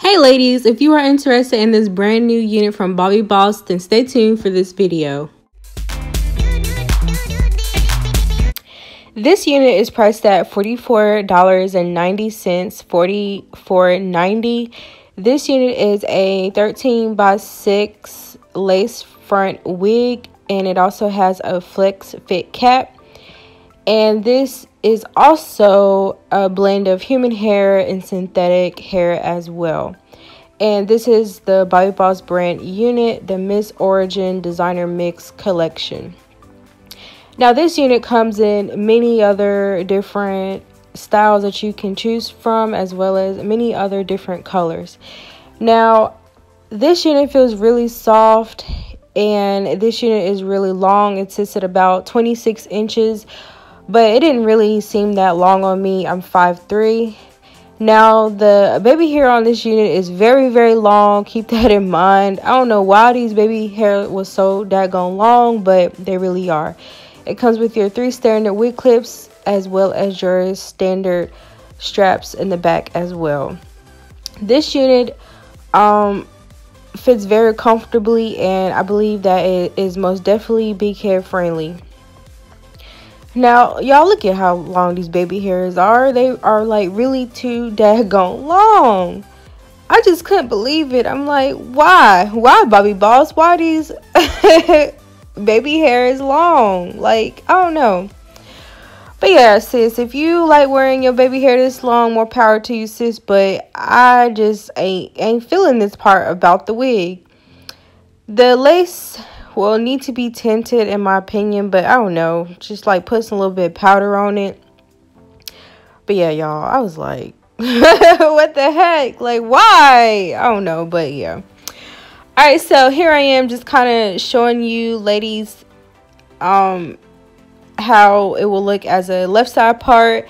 Hey ladies, if you are interested in this brand new unit from Bobbi Boss, then stay tuned for this video. This unit is priced at $44.90, $44.90. This unit is a 13 by 6 lace front wig and it also has a flex fit cap. And this is also a blend of human hair and synthetic hair as well. And this is the Bobbi Boss brand unit, the Miss Origin Designer Mix Collection. Now this unit comes in many other different styles that you can choose from as well as many other different colors. Now this unit feels really soft and this unit is really long. It sits at about 26 inches but it didn't really seem that long on me. I'm 5'3". Now, the baby hair on this unit is very, very long. Keep that in mind. I don't know why these baby hair was so daggone long, but they really are. It comes with your three standard wig clips as well as your standard straps in the back as well. This unit um, fits very comfortably and I believe that it is most definitely big hair friendly. Now, y'all look at how long these baby hairs are. They are like really too daggone long. I just couldn't believe it. I'm like, why? Why, Bobbi Boss? Why these baby hair is long? Like, I don't know. But yeah, sis, if you like wearing your baby hair this long, more power to you, sis. But I just ain't ain't feeling this part about the wig. The lace will need to be tinted in my opinion, but I don't know. Just like put some little bit powder on it. But yeah, y'all, I was like, what the heck? Like, why? I don't know, but yeah. All right, so here I am just kind of showing you ladies um how it will look as a left side part.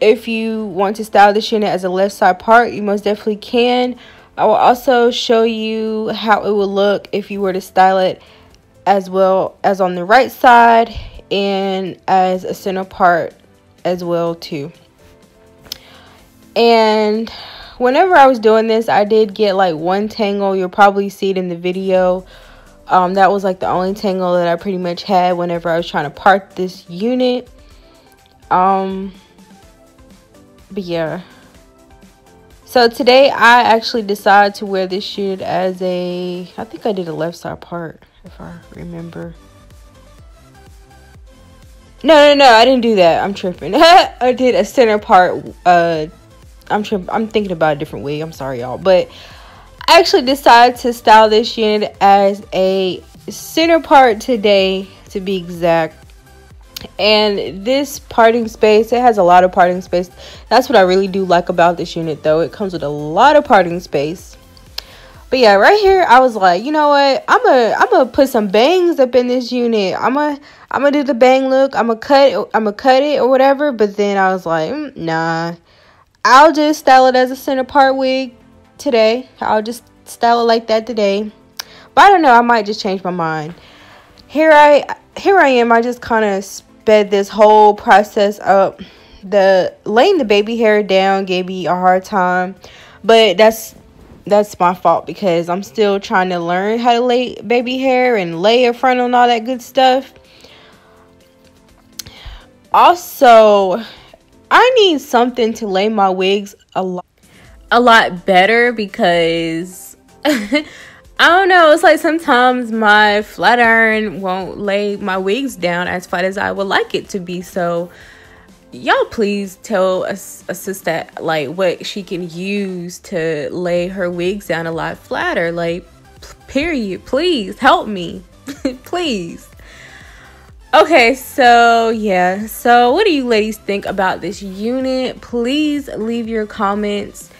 If you want to style this unit as a left side part, you most definitely can. I will also show you how it will look if you were to style it as well as on the right side and as a center part as well too. And whenever I was doing this I did get like one tangle. You'll probably see it in the video. Um, that was like the only tangle that I pretty much had whenever I was trying to part this unit. Um but yeah. So today I actually decided to wear this unit as a I think I did a left side part if I remember. No, no, no, I didn't do that. I'm tripping. I did a center part. Uh, I'm tripping. I'm thinking about a different wig. I'm sorry, y'all. But I actually decided to style this unit as a center part today, to be exact. And this parting space, it has a lot of parting space. That's what I really do like about this unit, though. It comes with a lot of parting space. But yeah, right here, I was like, you know what? I'm gonna I'm gonna put some bangs up in this unit. I'm gonna I'm gonna do the bang look. I'm gonna cut. I'm gonna cut it or whatever. But then I was like, mm, nah. I'll just style it as a center part wig today. I'll just style it like that today. But I don't know. I might just change my mind. Here I here I am. I just kind of sped this whole process up. The laying the baby hair down gave me a hard time, but that's that's my fault because I'm still trying to learn how to lay baby hair and lay a front and all that good stuff. Also, I need something to lay my wigs a lot a lot better because I don't know, it's like sometimes my flat iron won't lay my wigs down as flat as I would like it to be. So y'all please tell a, a sister like what she can use to lay her wigs down a lot flatter like period please help me please. Okay so yeah so what do you ladies think about this unit? Please leave your comments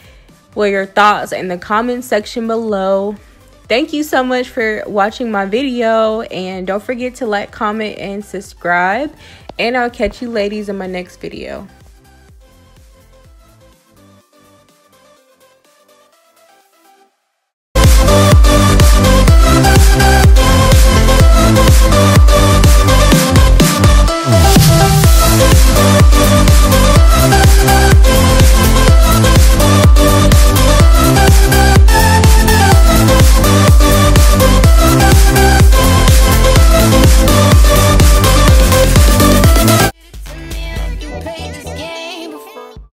with your thoughts in the comment section below. Thank you so much for watching my video and don't forget to like comment and subscribe and I'll catch you ladies in my next video.